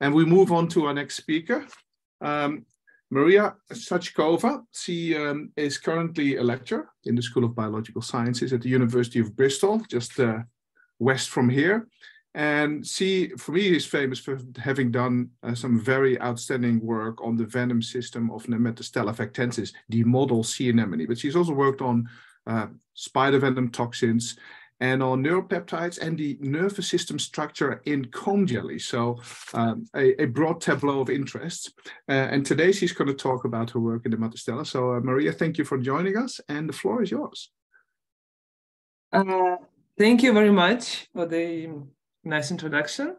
And we move on to our next speaker, um, Maria Sachkova. She um, is currently a lecturer in the School of Biological Sciences at the University of Bristol, just uh, west from here. And she, for me, is famous for having done uh, some very outstanding work on the venom system of Nematostella vectensis, the model sea anemone. But she's also worked on uh, spider venom toxins and on neuropeptides and the nervous system structure in comb jelly. So um, a, a, broad tableau of interests. Uh, and today she's going to talk about her work in the Nematostella. So uh, Maria, thank you for joining us and the floor is yours. Uh, thank you very much for the nice introduction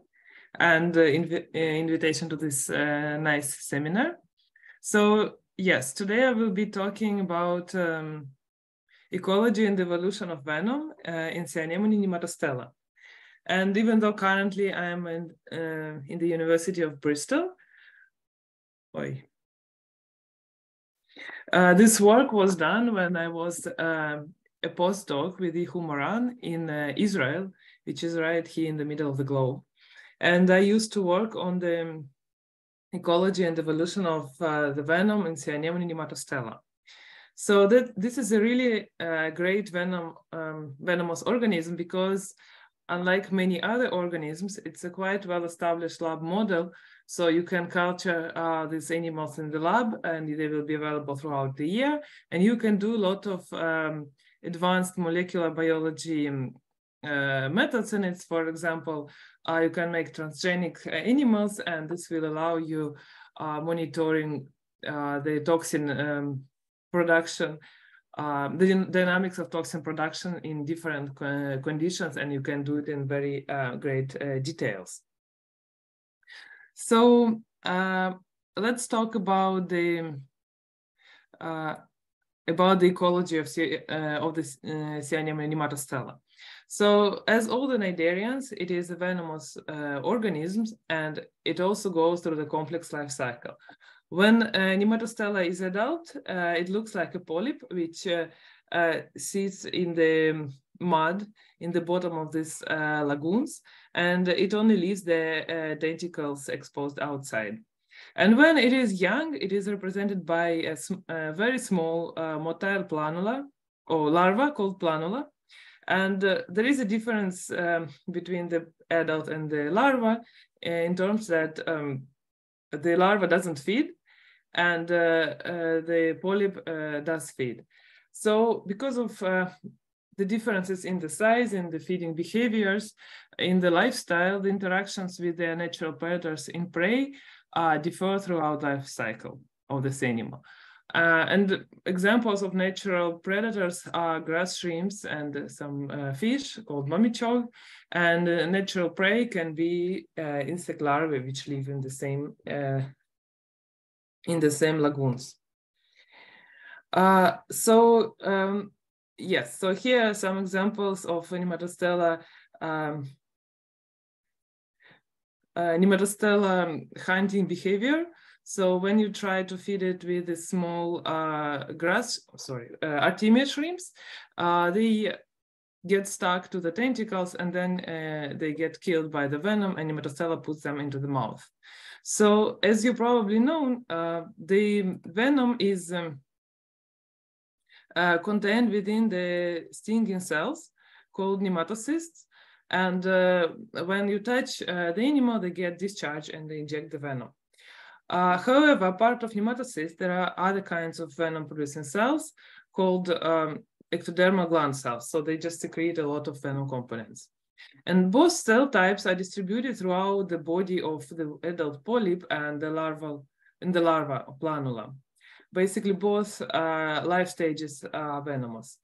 and inv uh, invitation to this uh, nice seminar. So yes, today I will be talking about um, ecology and evolution of venom uh, in sea anemone nematostella. And even though currently I'm in, uh, in the University of Bristol, uh, this work was done when I was um, a postdoc with Yehu Moran in Israel which is right here in the middle of the globe. And I used to work on the ecology and evolution of uh, the venom in sea anemone nematostella. So that this is a really uh, great venom um, venomous organism because unlike many other organisms, it's a quite well-established lab model. So you can culture uh, these animals in the lab and they will be available throughout the year. And you can do a lot of um, advanced molecular biology um, uh, methods in it. For example, uh, you can make transgenic uh, animals, and this will allow you uh, monitoring uh, the toxin um, production, um, the dynamics of toxin production in different conditions, and you can do it in very great details. So let's talk about the about the ecology of, of the uh, sea anemone nematostella. So as all the cnidarians, it is a venomous uh, organisms and it also goes through the complex life cycle. When uh, Nematostella is adult, uh, it looks like a polyp which uh, uh, sits in the mud in the bottom of these uh, lagoons and it only leaves the tentacles exposed outside. And when it is young, it is represented by a, a very small motile planula or larva called planula and uh, there is a difference um, between the adult and the larva uh, in terms that um, the larva doesn't feed and uh, uh the polyp uh, does feed. So because of uh, the differences in the size and the feeding behaviors, in the lifestyle, the interactions with their natural predators in prey differ throughout life cycle of this animal. Uh, and examples of natural predators are grass shrimps and some uh, fish called mummichog. And uh, natural prey can be uh, insect larvae, which live in the same uh, in the same lagoons. Uh, so um, yes, so here are some examples of Nematostella um, Nematostella hunting behavior. So when you try to feed it with the small uh, grass, sorry, uh, Artemia shrimps, uh, they get stuck to the tentacles and then uh, they get killed by the venom and Nematostella puts them into the mouth. So as you probably know, uh, the venom is um, uh, contained within the stinging cells called nematocysts. And uh, when you touch uh, the animal, they get discharged and they inject the venom. Uh, however, part of nematocysts, there are other kinds of venom-producing cells called um, ectodermal gland cells. So they just secrete a lot of venom components. And both cell types are distributed throughout the body of the adult polyp and the larval in the larva planula. Basically, both uh, life stages are venomous.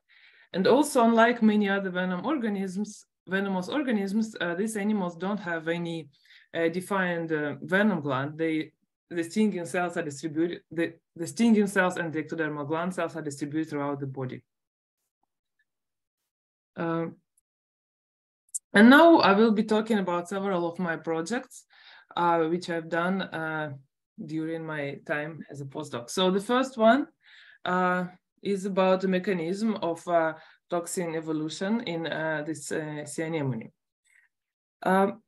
And also, unlike many other venom organisms, venomous organisms, uh, these animals don't have any uh, defined uh, venom gland. They the stinging cells are distributed, the, the stinging cells and the ectodermal gland cells are distributed throughout the body. Um, and now I will be talking about several of my projects, uh, which I've done uh, during my time as a postdoc. So the first one uh, is about the mechanism of uh, toxin evolution in uh, this uh, sea anemone. Um,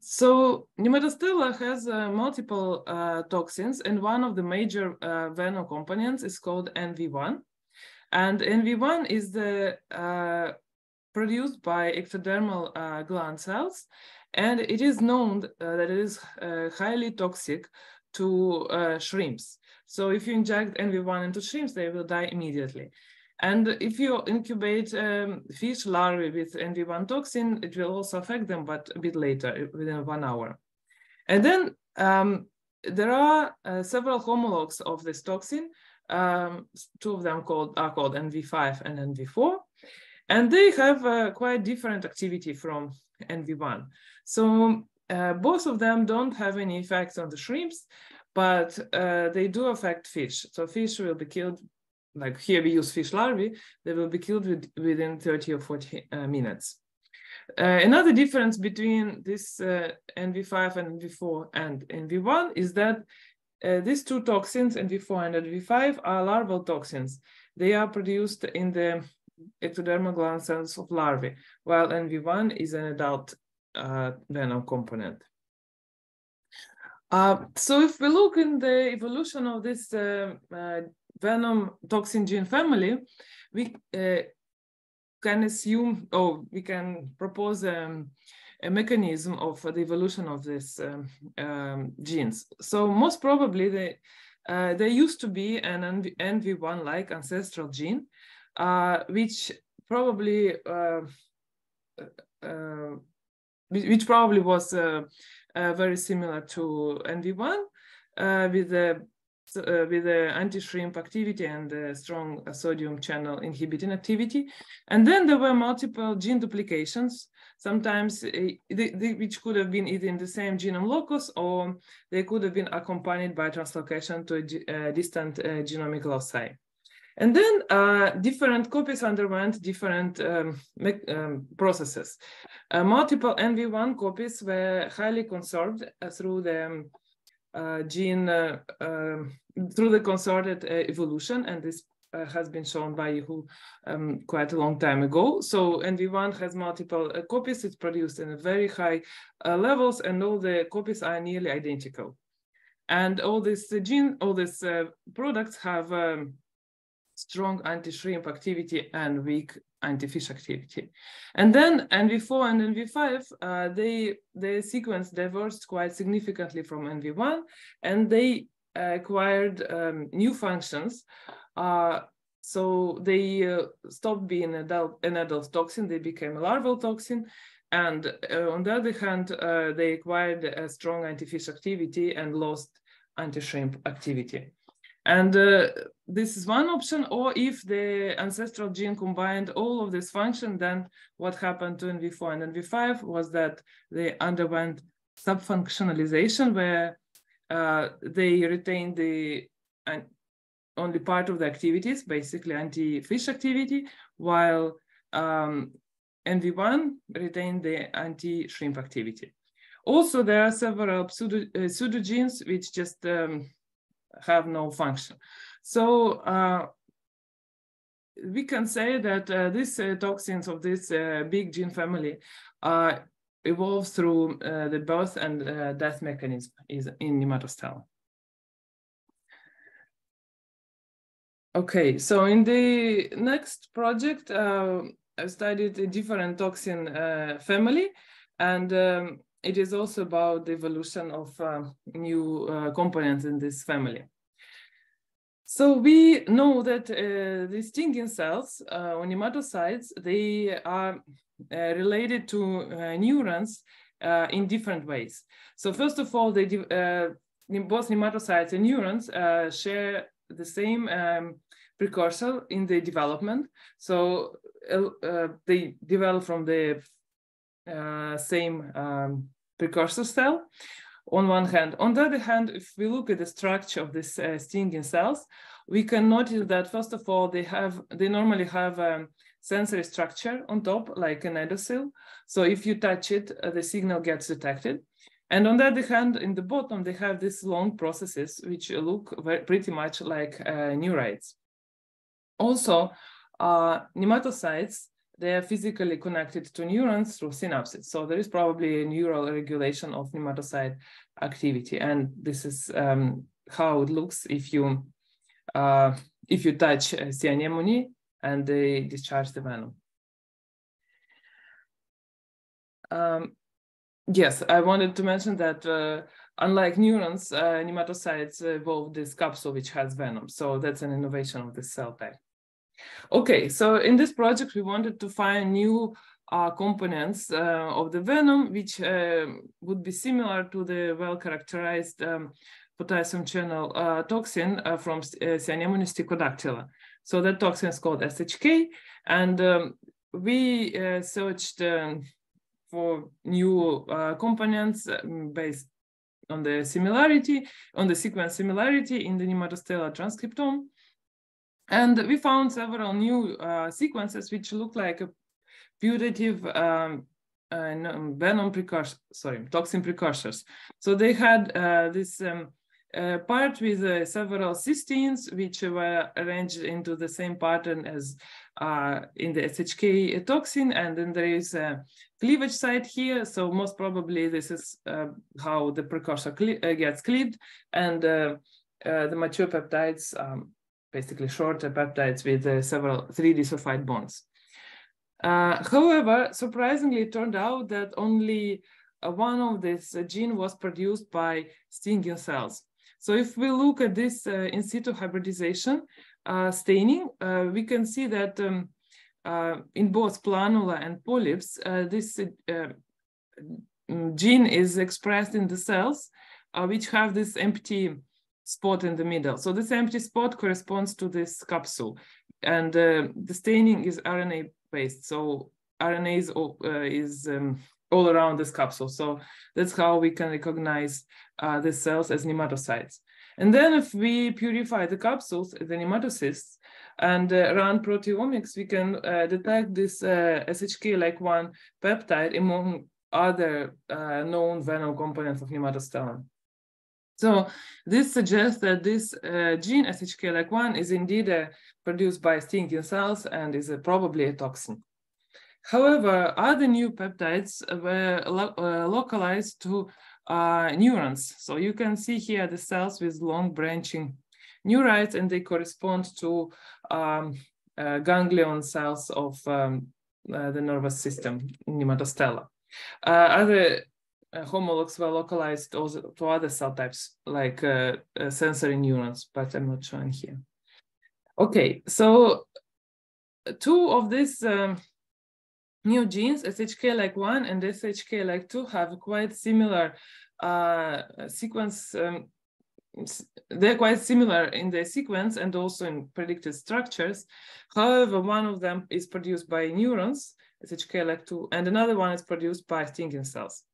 so Nematostella has multiple toxins, and one of the major venom components is called NV1. And NV1 is the produced by ectodermal uh, gland cells, and it is known uh, that it is highly toxic to shrimps. So if you inject NV1 into shrimps, they will die immediately. And if you incubate um, fish larvae with NV1 toxin, it will also affect them, but a bit later, within one hour. And then um, there are uh, several homologs of this toxin. Um, two of them called, are called NV5 and NV4. And they have uh, quite different activity from NV1. So uh, both of them don't have any effects on the shrimps, but uh, they do affect fish. So fish will be killed like here we use fish larvae, they will be killed with, within 30 or 40 uh, minutes. Uh, another difference between this uh, NV5 and NV4 and NV1 is that uh, these two toxins, NV4 and NV5, are larval toxins. They are produced in the ectodermal gland cells of larvae, while NV1 is an adult uh, venom component. Uh, so if we look in the evolution of this uh, uh, venom toxin gene family, we uh, can assume, or we can propose um, a mechanism of the evolution of these um, um, genes. So most probably they, uh, there used to be an NV1-like ancestral gene, which probably uh, uh, which probably was uh, very similar to NV1 with the uh, with the anti-shrimp activity and the strong sodium channel inhibiting activity. And then there were multiple gene duplications, sometimes uh, which could have been either in the same genome locus or they could have been accompanied by translocation to a, uh, distant uh, genomic loci. And then uh, different copies underwent different um, um, processes. Uh, multiple NV1 copies were highly conserved uh, through the um, uh, gene uh, um, through the concerted uh, evolution, and this has been shown by Yehu um, quite a long time ago. So NV1 has multiple copies. It's produced in very high levels, and all the copies are nearly identical. And all these gene, all these products have um, strong anti-shrimp activity and weak anti-fish activity. And then NV4 and NV5, uh, they, the sequence diverged quite significantly from NV1, and they acquired um, new functions. Uh, so they uh, stopped being adult, an adult toxin, they became a larval toxin. And uh, on the other hand, uh, they acquired a strong anti-fish activity and lost anti-shrimp activity. And uh, this is one option, or if the ancestral gene combined all of this function, then what happened to NV4 and NV5 was that they underwent subfunctionalization where uh, they retained the uh, only part of the activities, basically anti-fish activity, while um, NV1 retained the anti-shrimp activity. Also, there are several pseudo, uh, pseudogenes which just um, have no function. So uh, we can say that uh, these uh, toxins of this uh, big gene family uh, evolve through uh, the birth and death mechanism is in nematostella. Okay, so in the next project, I studied a different toxin family, and um, it is also about the evolution of uh, new uh, components in this family. So we know that uh, the stinging cells uh, nematocytes, they are uh, related to uh, neurons in different ways. So first of all, they both nematocytes and neurons share the same um, precursor in the development. So they develop from the same um, precursor cell on one hand. On the other hand, if we look at the structure of these uh, stinging cells, we can notice that first of all, they have they normally have a sensory structure on top, like an cnidocil. So if you touch it, uh, the signal gets detected. And on the other hand, in the bottom, they have these long processes which look very, pretty much like uh, neurites. Also, uh, nematocytes they are physically connected to neurons through synapses. So there is probably a neural regulation of nematocyte activity. And this is um, how it looks if you uh, if you touch sea anemone and they discharge the venom. Um, yes, I wanted to mention that uh, unlike neurons, uh, nematocytes evolve this capsule which has venom. So that's an innovation of this cell type. Okay, so in this project, we wanted to find new uh, components uh, of the venom, which uh, would be similar to the well-characterized um, potassium channel uh, toxin uh, from uh, sea anemone stichodactyla. So that toxin is called SHK, and um, we searched um, for new components um, based on the similarity, on the sequence similarity in the nematostella transcriptome. And we found several new uh, sequences which look like a putative um, uh, venom precursor, sorry, toxin precursors. So they had uh, this um, uh, part with uh, several cysteines, which were arranged into the same pattern as uh, in the SHK toxin. And then there is a cleavage site here. So most probably this is uh, how the precursor cle gets cleaved. And the mature peptides um, basically shorter peptides with uh, several 3 disulfide bonds. Uh, however, surprisingly, it turned out that only uh, one of this uh, gene was produced by stinging cells. So if we look at this uh, in situ hybridization staining, we can see that um, in both planula and polyps, this gene is expressed in the cells, which have this empty spot in the middle. So this empty spot corresponds to this capsule. And uh, the staining is RNA based. So RNA is, uh, is um, all around this capsule. So that's how we can recognize uh, the cells as nematocytes. And then if we purify the capsules, the nematocysts, and uh, run proteomics, we can uh, detect this uh, SHK-like one peptide among other uh, known venom components of nematostella. So this suggests that this uh, gene SHK-like1 is indeed uh, produced by stinging cells and is uh, probably a toxin. However, other new peptides were lo uh, localized to uh, neurons. So you can see here the cells with long branching neurites and they correspond to um, uh, ganglion cells of um, the nervous system, nematostella. other uh, homologs were localized also to other cell types like uh, uh, sensory neurons, but I'm not showing here. Okay, so two of these um, new genes, SHK-like1 and SHK-like2, have quite similar uh, sequence. Um, they're quite similar in their sequence and also in predicted structures. However, one of them is produced by neurons, SHK-like2, and another one is produced by stinging cells.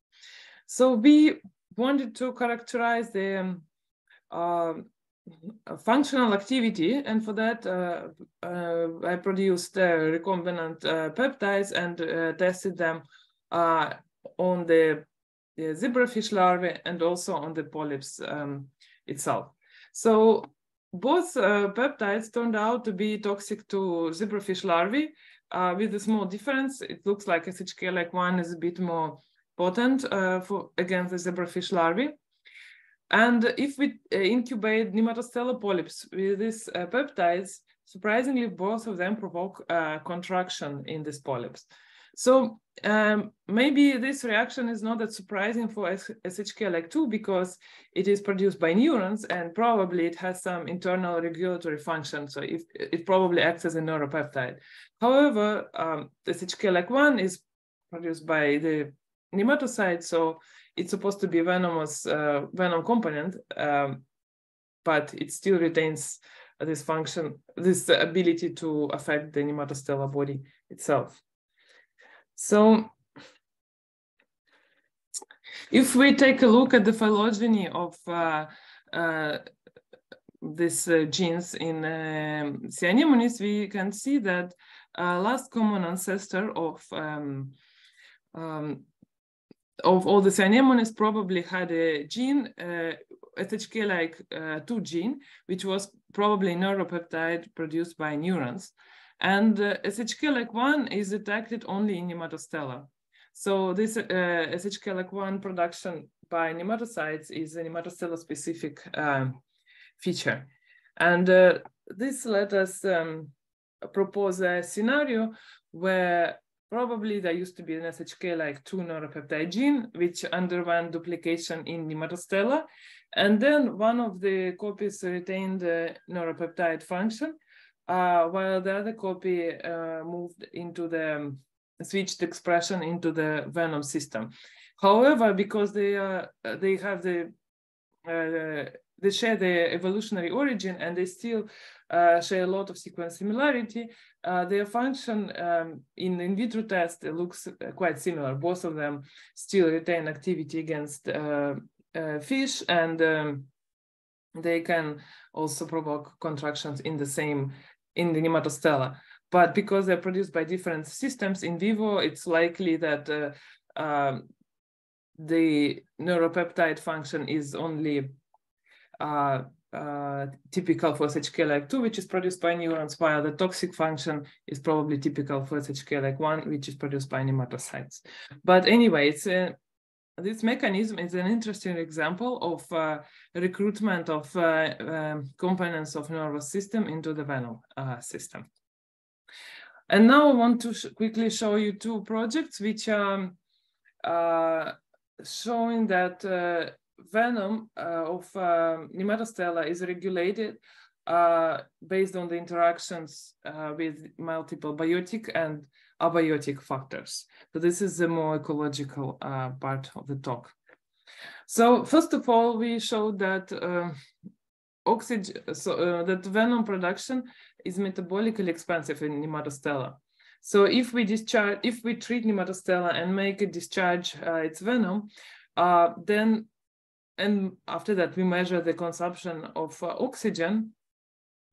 So we wanted to characterize the um, uh, functional activity, and for that uh, uh, I produced recombinant uh, peptides and uh, tested them uh, on the, the, zebrafish larvae and also on the polyps um, itself. So both peptides turned out to be toxic to zebrafish larvae with a small difference. It looks like SHK like one is a bit more potent uh, for against the zebrafish larvae. And if we uh, incubate nematostella polyps with these uh, peptides, surprisingly, both of them provoke contraction in these polyps. So um, maybe this reaction is not that surprising for SHK-like2 because it is produced by neurons and probably it has some internal regulatory function. So if, it probably acts as a neuropeptide. However, um, SHK-like1 is produced by the nematocyte, so it's supposed to be venomous uh, venom component, um, but it still retains this function, this ability to affect the nematostellar body itself. So if we take a look at the phylogeny of uh, uh, these uh, genes in um, we can see that uh, last common ancestor of um, um, of all the sea anemones probably had a gene, uh, SHK like uh, 2 gene, which was probably neuropeptide produced by neurons. And uh, SHK-like1 is detected only in nematostella. So this uh, SHK-like1 production by nematocytes is a nematostella specific um, feature. And uh, this let us um, propose a scenario where probably there used to be an SHK like 2 neuropeptide gene, which underwent duplication in nematostella. And then one of the copies retained the neuropeptide function, uh, while the other copy uh, moved into the um, switched expression into the venom system. However, because they are they have the uh, they share the evolutionary origin and they still uh, share a lot of sequence similarity, uh, their function um, in in vitro test looks quite similar. Both of them still retain activity against uh, uh, fish and um, they can also provoke contractions in the same in the nematostella. But because they're produced by different systems in vivo, it's likely that uh, um, the neuropeptide function is only uh, uh, typical for SHK-like2, which is produced by neurons, while the toxic function is probably typical for SHK-like1, which is produced by nematocytes. But anyway, it's a, this mechanism is an interesting example of uh, recruitment of uh, um, components of nervous system into the venom uh, system. And now I want to sh quickly show you two projects which are uh, showing that uh, venom uh, of um, nematostella is regulated uh, based on the interactions uh, with multiple biotic and abiotic factors. So this is the more ecological uh, part of the talk. So first of all, we showed that oxygen, so that venom production is metabolically expensive in nematostella. So if we discharge, if we treat nematostella and make it discharge uh, its venom, uh, then, and after that we measure the consumption of uh, oxygen,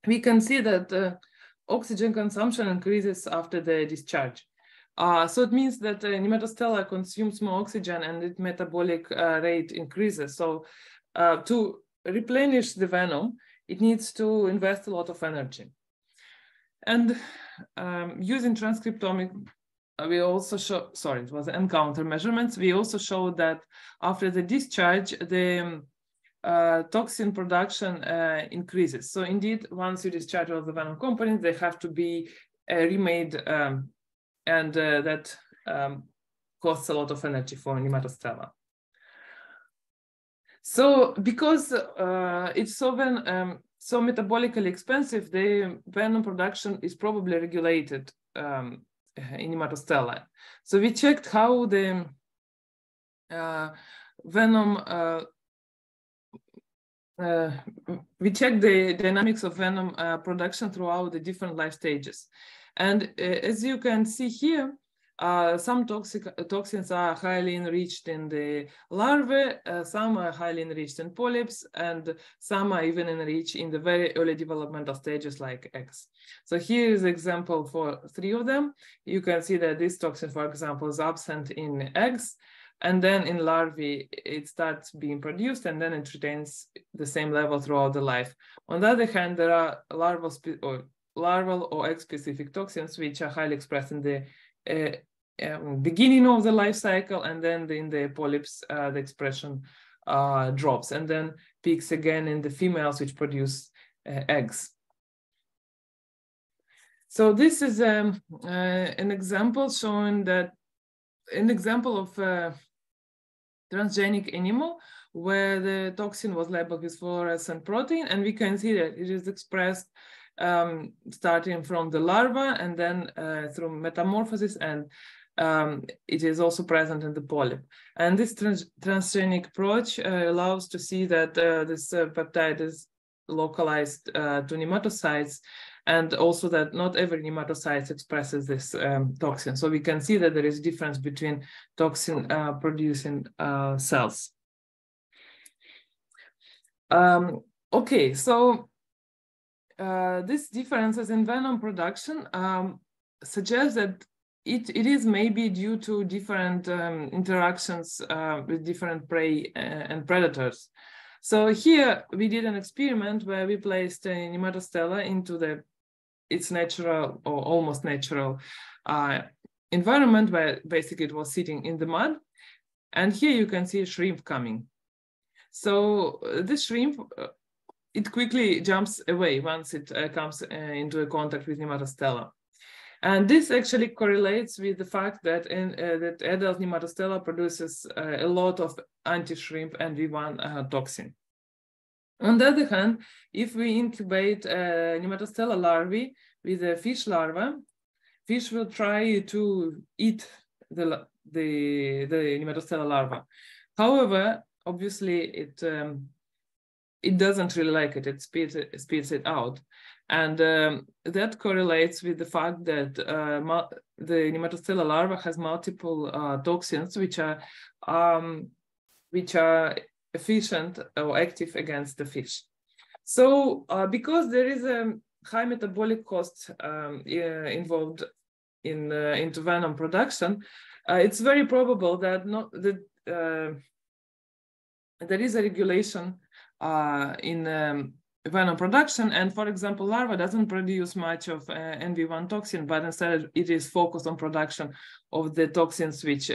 we can see that uh, oxygen consumption increases after the discharge. Uh, so it means that uh, nematostella consumes more oxygen and its metabolic rate increases. So to replenish the venom, it needs to invest a lot of energy. And um, using transcriptomic, uh, we also show, sorry, it was encounter measurements. We also showed that after the discharge, the uh, toxin production uh, increases. So indeed, once you discharge all the venom components, they have to be uh, remade um, and uh, that um, costs a lot of energy for nematostella. So because uh, it's so um, so metabolically expensive, the venom production is probably regulated um, in nematostella. So we checked how the venom, uh, uh, we checked the dynamics of venom uh, production throughout the different life stages. And uh, as you can see here, some toxic toxins are highly enriched in the larvae, uh, some are highly enriched in polyps, and some are even enriched in the very early developmental stages like eggs. So here is example for three of them. You can see that this toxin, for example, is absent in eggs, and then in larvae, it starts being produced, and then it retains the same level throughout the life. On the other hand, there are larval or larval or egg-specific toxins which are highly expressed in the uh, um, beginning of the life cycle, and then in the polyps, uh, the expression uh, drops, and then peaks again in the females, which produce uh, eggs. So this is um, uh, an example showing that an example of a transgenic animal where the toxin was labeled with fluorescent protein, and we can see that it is expressed um, starting from the larva and then uh, through metamorphosis and um, it is also present in the polyp. And this trans transgenic approach uh, allows to see that uh, this uh, peptide is localized uh, to nematocytes and also that not every nematocyte expresses this um, toxin. So we can see that there is a difference between toxin uh, producing uh, cells. Um, okay, so these differences in venom production um, suggest that it, it is maybe due to different um, interactions uh, with different prey uh, and predators. So here we did an experiment where we placed a nematostella into the its natural or almost natural uh, environment where basically it was sitting in the mud. And here you can see a shrimp coming. So uh, this shrimp, uh, it quickly jumps away once it comes into contact with Nematostella. And this actually correlates with the fact that in, uh, that adult Nematostella produces uh, a lot of anti-shrimp NV1 toxin. On the other hand, if we incubate uh, Nematostella larvae with a fish larva, fish will try to eat the, the, the Nematostella larva. However, obviously it um, it doesn't really like it. It spits it, spits it out. And um, that correlates with the fact that uh, the Nematostella larva has multiple uh, toxins which are um, which are efficient or active against the fish. So uh, because there is a high metabolic cost um, involved in uh, into venom production, uh, it's very probable that not that uh, there is a regulation in um, venom production. And for example, larva doesn't produce much of uh, NV1 toxin, but instead it is focused on production of the toxins which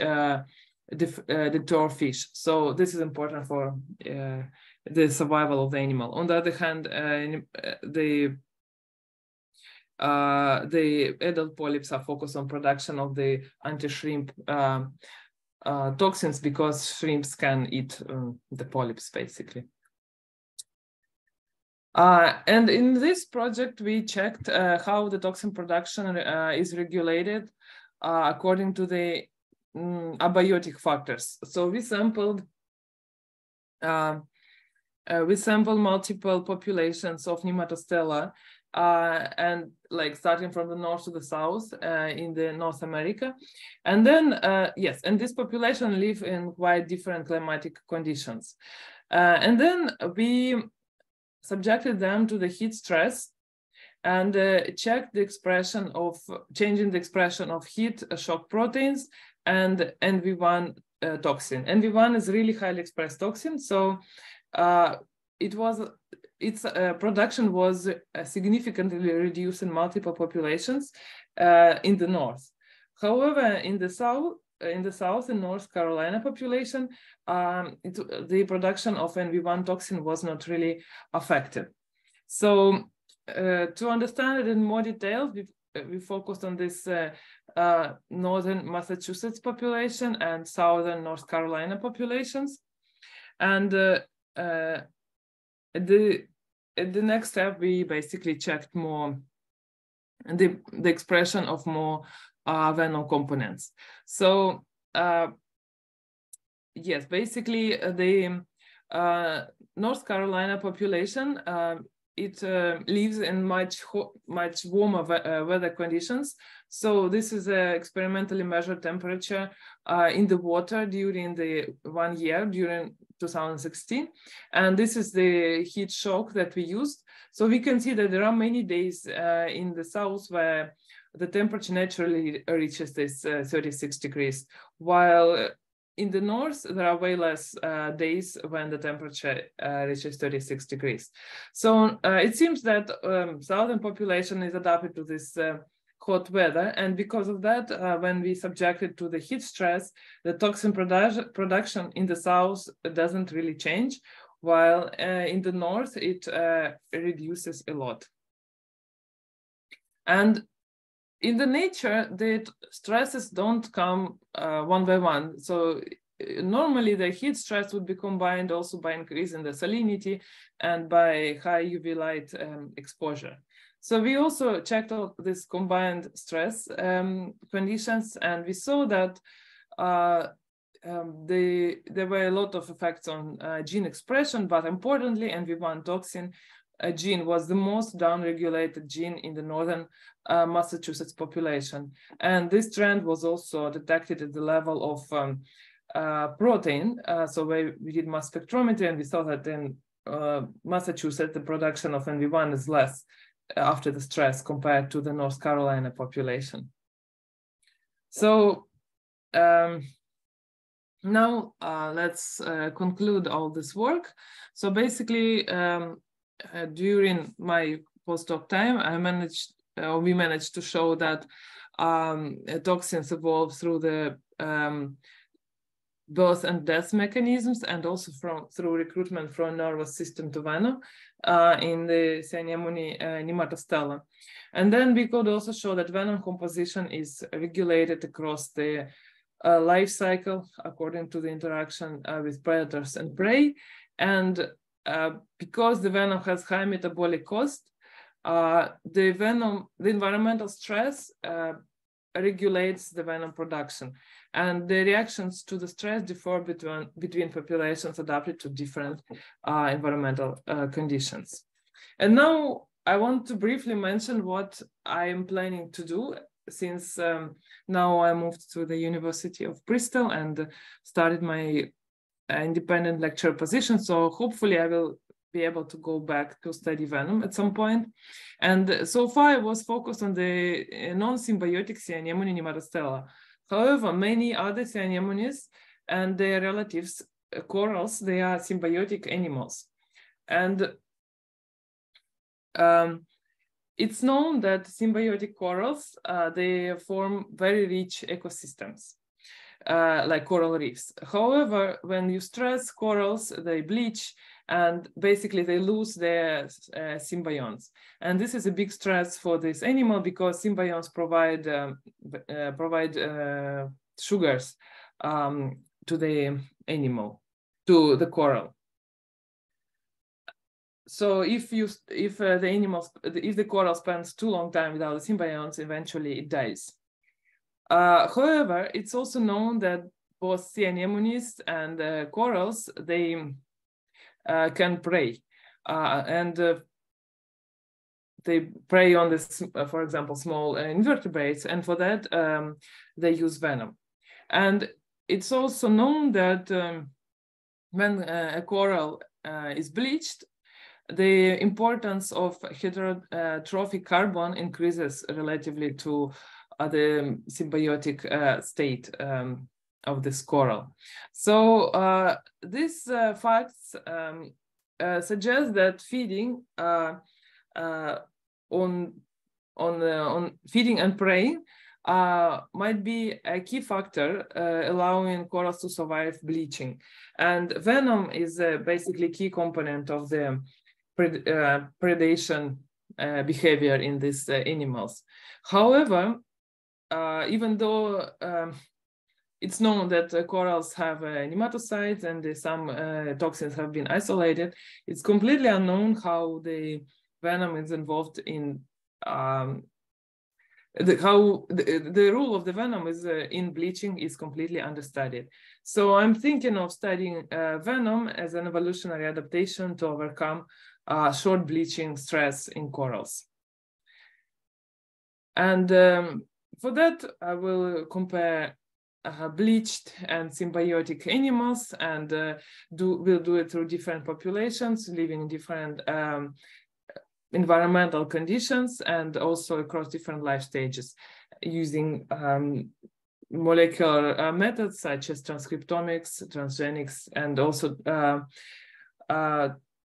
deter uh, fish. So this is important for uh, the survival of the animal. On the other hand, uh, the uh, the adult polyps are focused on production of the anti-shrimp uh, uh, toxins because shrimps can eat um, the polyps basically. And in this project, we checked how the toxin production is regulated according to the mm, abiotic factors. So we sampled uh, uh, we sampled multiple populations of Nematostella uh, and like starting from the north to the south uh, in the North America. And then, uh, yes, and this population live in quite different climatic conditions. Uh, and then we subjected them to the heat stress and uh, checked the expression of changing the expression of heat shock proteins and NV1 uh, toxin. NV1 is really highly expressed toxin, so uh, it was its uh, production was uh, significantly reduced in multiple populations uh, in the north. However, in the south, in the South and North Carolina population, um, it, the production of NV1 toxin was not really affected. So uh, to understand it in more detail, we, we focused on this uh, uh, northern Massachusetts population and southern North Carolina populations. And uh, uh, the the next step, we basically checked more the, the expression of more uh, venom components. So uh, yes, basically uh, the uh, North Carolina population um, it uh, lives in much much warmer uh, weather conditions. So this is a experimentally measured temperature uh, in the water during the one year during 2016, and this is the heat shock that we used. So we can see that there are many days uh, in the south where the temperature naturally reaches this uh, 36 degrees, while in the north, there are way less uh, days when the temperature uh, reaches 36 degrees. So uh, it seems that um, southern population is adapted to this uh, hot weather. And because of that, uh, when we subjected to the heat stress, the toxin produ production in the south doesn't really change, while uh, in the north, it reduces a lot. And in the nature, the stresses don't come uh, one by one. So uh, normally the heat stress would be combined also by increasing the salinity and by high UV light um, exposure. So we also checked out this combined stress um, conditions and we saw that uh, um, there were a lot of effects on uh, gene expression, but importantly, NV1 toxin uh, gene was the most downregulated gene in the northern uh, Massachusetts population. And this trend was also detected at the level of um, uh, protein. Uh, so we, we did mass spectrometry and we saw that in uh, Massachusetts, the production of NV1 is less after the stress compared to the North Carolina population. So um, now uh, let's conclude all this work. So basically, um, during my postdoc time, I managed uh, we managed to show that um, toxins evolve through the um, birth and death mechanisms and also from through recruitment from nervous system to venom uh, in the sea anemone uh, nematostella. And then we could also show that venom composition is regulated across the uh, life cycle according to the interaction uh, with predators and prey. And uh, because the venom has high metabolic cost, uh, the venom, the environmental stress regulates the venom production. And the reactions to the stress differ between, between populations adapted to different uh, environmental uh, conditions. And now I want to briefly mention what I am planning to do since um, now I moved to the University of Bristol and started my uh, independent lecture position. So hopefully I will be able to go back to study venom at some point. And so far I was focused on the uh, non-symbiotic sea anemone nematostella. However, many other sea anemones and their relatives, uh, corals, they are symbiotic animals. And um, it's known that symbiotic corals, uh, they form very rich ecosystems. Uh, like coral reefs. However, when you stress corals, they bleach and basically they lose their uh, symbionts. And this is a big stress for this animal because symbionts provide um, uh, provide uh, sugars um, to the animal, to the coral so if you if uh, the animal if the coral spends too long time without the symbionts eventually it dies uh, however it's also known that both sea and uh, corals they uh, can prey uh, and uh, they prey on this for example small invertebrates and for that um, they use venom. And it's also known that um, when a coral is bleached the importance of heterotrophic carbon increases relatively to uh, the symbiotic uh, state um, of this coral. So uh, these uh, facts um, uh, suggest that feeding uh, on on on feeding and preying uh, might be a key factor uh, allowing corals to survive bleaching. And venom is uh, basically key component of the pred uh, predation uh, behavior in these uh, animals. However, even though um, it's known that uh, corals have uh, nematocytes and uh, some toxins have been isolated. It's completely unknown how the venom is involved in um, the, how the, the, role of the venom is in bleaching is completely understudied. So I'm thinking of studying venom as an evolutionary adaptation to overcome uh, short bleaching stress in corals. And um, for that, I will compare uh, bleached and symbiotic animals and uh, do will do it through different populations living in different um, environmental conditions and also across different life stages using um, molecular uh, methods such as transcriptomics, transgenics, and also uh, uh,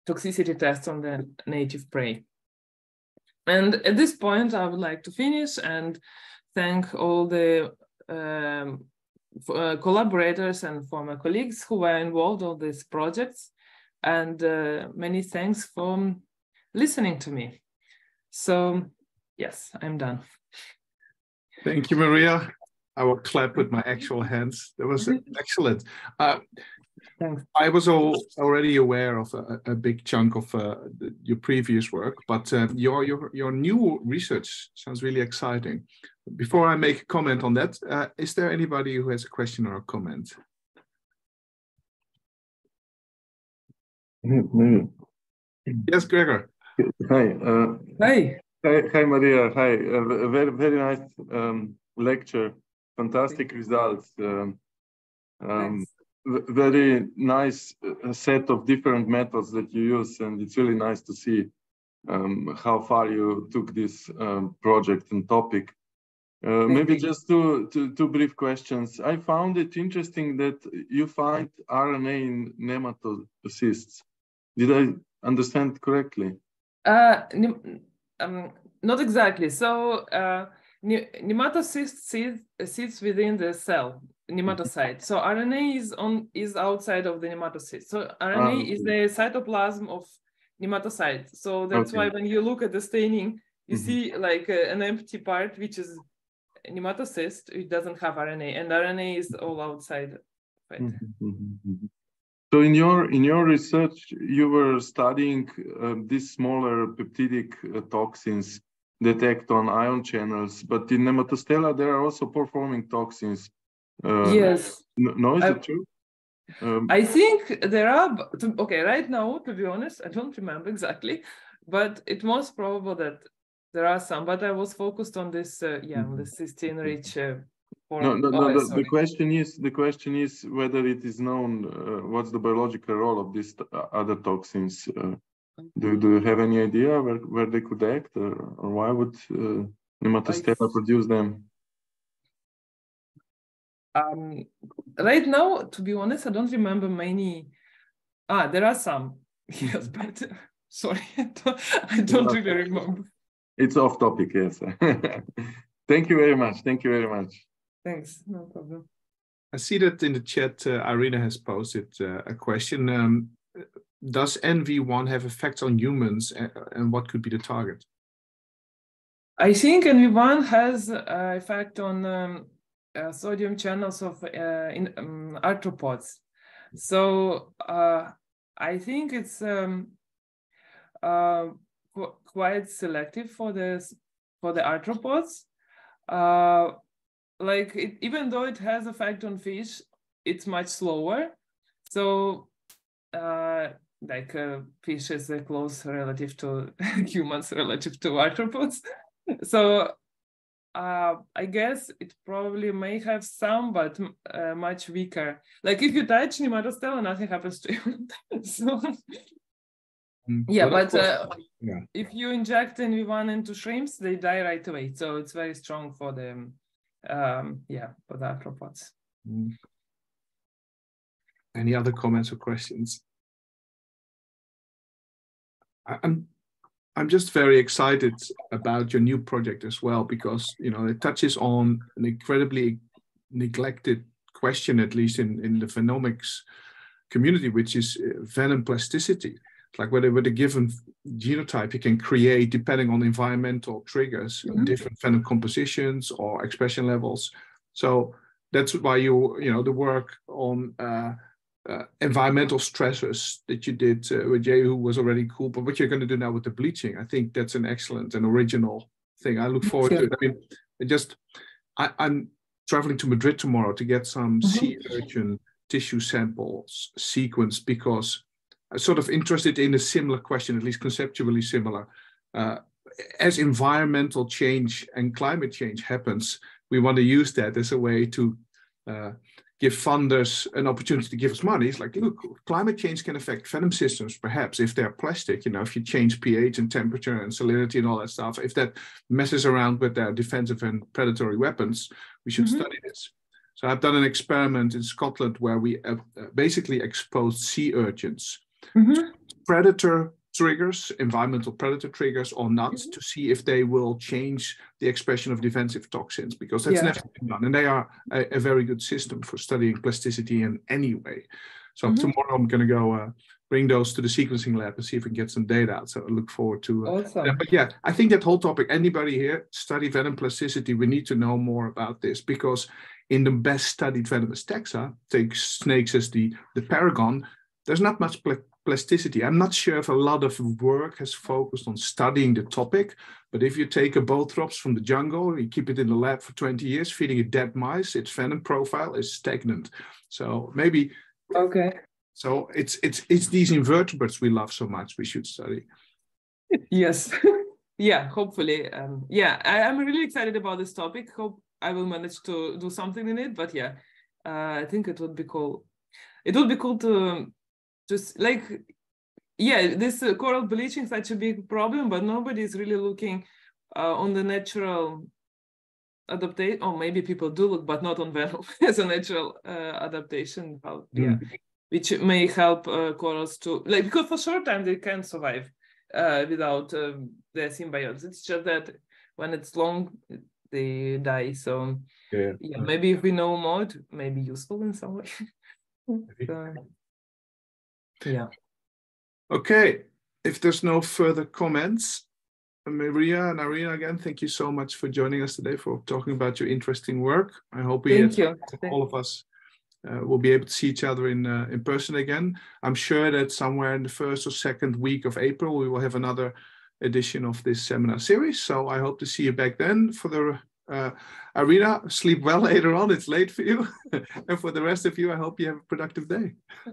toxicity tests on the native prey. And at this point, I would like to finish and thank all the um, uh, collaborators and former colleagues who were involved in these projects. And uh, many thanks for listening to me. So, yes, I'm done. Thank you, Maria. I will clap with my actual hands. That was excellent. Uh, Thanks. I was all, already aware of a, a big chunk of uh, your previous work, but uh, your, your your new research sounds really exciting. Before I make a comment on that, uh, is there anybody who has a question or a comment? Yes, Gregor. Hi. Uh, hi. Hi, hi, Maria. Hi. A very, very nice um, lecture. Fantastic results. Um, um, very nice uh, set of different methods that you use, and it's really nice to see um, how far you took this um, project and topic. Uh, maybe just two, two, two brief questions. I found it interesting that you find RNA in nematocysts. Did I understand correctly? Uh, um, not exactly. So uh, nematocyst sits, sits within the cell, nematocyte. So RNA is on is outside of the nematocyst. So RNA um, is the cytoplasm of nematocyte. So that's okay. why when you look at the staining, you mm-hmm. see like uh, an empty part, which is nematocyst. It doesn't have RNA, and RNA is all outside. Right? Mm-hmm. mm-hmm. So in your in your research, you were studying uh, these smaller peptidic uh, toxins detect on ion channels, but in Nematostella there are also pore-forming toxins. Uh, yes. No, is I, it true? Um, I think there are. Okay, right now, to be honest, I don't remember exactly, but it's most probable that there are some. But I was focused on this, uh, yeah, on the cysteine rich uh, no, no, no. The, the, question is the question is whether it is known uh, what's the biological role of these uh, other toxins. Uh, do do you have any idea where, where they could act, or, or why would uh, Nematostella produce them? Um, right now, to be honest, I don't remember many. Ah, there are some. Yes, but sorry, I don't, I don't really remember. It's off topic. Yes. Thank you very much. Thank you very much. Thanks, no problem. I see that in the chat, uh, Irina has posted uh, a question. Um, does NV1 have effects on humans uh, and what could be the target? I think NV1 has an effect on um, uh, sodium channels of uh, in, um, arthropods. So uh, I think it's um, qu quite selective for this for the arthropods like it, even though it has effect on fish, it's much slower. So uh, like uh, fish is a close relative to humans relative to arthropods. so uh, I guess it probably may have some, but uh, much weaker. Like if you touch Nematostella, nothing happens to you. so mm, yeah, but uh, yeah. if you inject NV1 into shrimps, they die right away. So it's very strong for them um, yeah, for the arthropods. Mm. Any other comments or questions? I'm I'm just very excited about your new project as well because you know it touches on an incredibly neglected question, at least in in the venomics community, which is uh, venom plasticity like whether with a given genotype you can create depending on environmental triggers mm-hmm. different venom compositions or expression levels so that's why you you know the work on uh, uh, environmental stressors that you did uh, with Yehu was already cool. But what you're going to do now with the bleaching, I think that's an excellent and original thing. I look forward to it. I mean, it just I, am traveling to Madrid tomorrow to get some mm-hmm. sea urchin tissue samples sequenced because I'm sort of interested in a similar question, at least conceptually similar. Uh, as environmental change and climate change happens, we want to use that as a way to uh, give funders an opportunity to give us money. It's like, look, climate change can affect venom systems, perhaps if they're plastic. You know, if you change pH and temperature and salinity and all that stuff, if that messes around with their defensive and predatory weapons, we should mm-hmm. study this. So I've done an experiment in Scotland where we uh, basically exposed sea urchins mm-hmm. predator triggers, environmental predator triggers or not, mm-hmm. to see if they will change the expression of defensive toxins, because that's yeah. never been done. And they are a, a, very good system for studying plasticity in any way. So mm-hmm. tomorrow I'm going to go uh, bring those to the sequencing lab and see if we can get some data out. So I look forward to uh, awesome. that. But yeah, I think that whole topic, anybody here study venom plasticity, we need to know more about this because in the best studied venomous taxa, take snakes as the, the paragon, there's not much pl- plasticity. I'm not sure if a lot of work has focused on studying the topic, but if you take a Bothrops from the jungle, you keep it in the lab for 20 years, feeding it dead mice, its venom profile is stagnant. So maybe okay. So it's it's it's these invertebrates we love so much we should study. Yes. yeah, hopefully. Um, yeah, I, am really excited about this topic. Hope I will manage to do something in it. But yeah, uh, I think it would be cool. It would be cool to just like yeah this uh, coral bleaching is such a big problem but nobody is really looking uh, on the natural adaptation or maybe people do look but not on venom as a natural uh, adaptation how, mm. yeah which may help uh, corals to like because for short time they can survive uh, without um, the symbiotes. It's just that when it's long, they die. So Yeah. yeah, maybe if we know more, it may be useful in some way. So, yeah. Okay, if there's no further comments, Maria and Arina, again, thank you so much for joining us today for talking about your interesting work. I hope we Thank you. all of us uh, will be able to see each other in uh, in person again. I'm sure that somewhere in the first or second week of April we will have another edition of this seminar series. So I hope to see you back then. For the uh, sleep well later on. It's late for you, and for the rest of you, I hope you have a productive day.